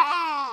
Hooray!